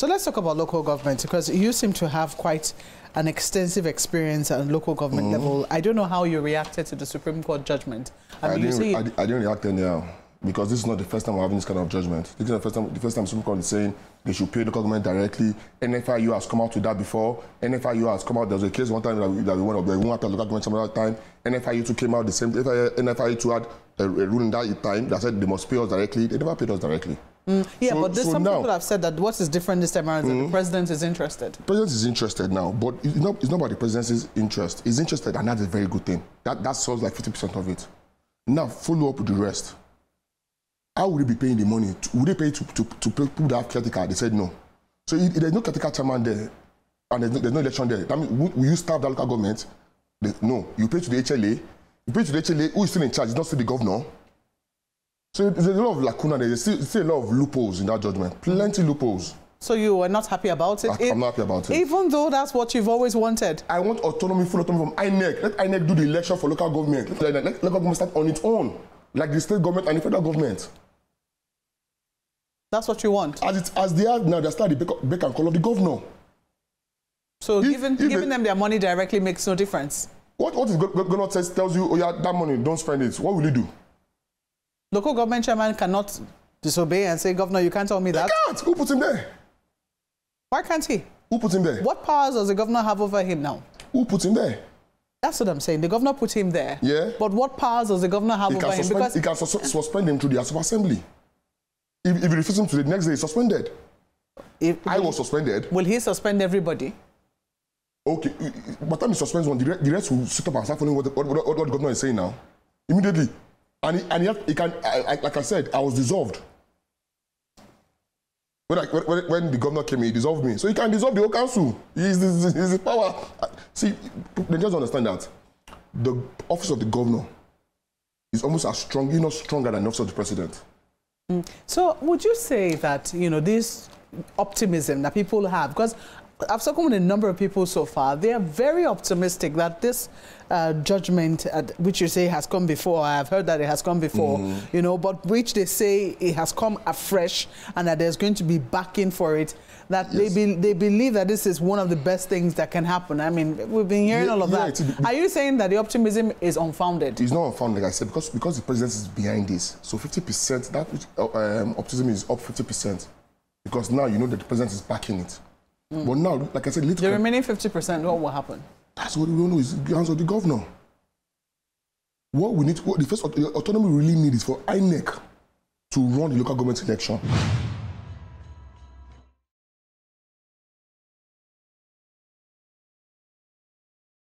So let's talk about local government because you seem to have quite an extensive experience at local government mm -hmm. level. I don't know how you reacted to the Supreme Court judgment. I, mean, didn't, I, I, didn't react anyhow because this is not the first time we're having this kind of judgment. This is the first time the first time Supreme Court is saying they should pay the government directly. NFIU has come out with that before. NFIU has come out. There was a case one time that we, that we went up. We went after local government some other time. NFIU too came out the same. NFIU too had a, a ruling that time that said they must pay us directly. They never paid us directly. Mm, yeah, so, but so some now, people have said that what is different this time around is mm, the hmm? president is interested. The president is interested now, but it's not, it's not about the president's interest. He's interested, and that's a very good thing. That, that solves like 50% of it. Now, follow up with the rest. How would they be paying the money? Would they pay to, to, to people that have caretaker? They said no. So if there's no caretaker chairman there, and there's no, there's no election there, that means will, will you staff the local government? They, no. You pay to the HLA. You pay to the HLA, who is still in charge? It's not still the governor. So there's a lot of lacuna there. There's still, still a lot of loopholes in that judgment. Plenty loopholes. So you were not happy about it? I, am not happy about it. Even though that's what you've always wanted? I want autonomy, full autonomy from INEC. Let INEC do the election for local government. Let, let, let local government start on its own, like the state government and the federal government. That's what you want? As, it, as they are now, they start the back and call of the governor. So if, giving, if giving them their money directly makes no difference? What, what is governor tells you, oh yeah, that money, don't spend it. What will you do? Local government chairman cannot disobey and say, Governor, you can't tell me that. He can't. Who put him there? Why can't he? Who put him there? What powers does the governor have over him now? Who put him there? That's what I'm saying. The governor put him there. Yeah. But what powers does the governor have he over him? Because he can sus suspend him to the House of Assembly. If, if he refuses him to the next day, he's suspended. If, I was suspended. Will he suspend everybody? Okay. By the time he suspends one, the rest will sit up and start following what the, what, what, what the governor is saying now. Immediately. And he, and he, he can, I, like I said, I was dissolved. When, I, when, when the governor came he dissolved me. So he can dissolve the whole council. He's, he's, he's power. See, they just understand that the office of the governor is almost as strong, you know, stronger than the office of the president. Mm. So would you say that, you know, this optimism that people have, because I've spoken with a number of people so far. They are very optimistic that this uh, judgment, uh, which you say has come before, I have heard that it has come before, mm. you know, but which they say it has come afresh and that there's going to be backing for it. That yes. they, be, they believe that this is one of the best things that can happen. I mean, we've been hearing yeah, all of yeah, that. Are you saying that the optimism is unfounded? It's not unfounded, like I said, because because the president is behind this. So 50%, that uh, um, optimism is up 50%. Because now you know that the president is backing it. Mm. But now, like I said, little the remaining 50%, what will happen? That's what we don't know is the hands of the governor. What we need, what the first autonomy we really need is for INEC to run the local government election.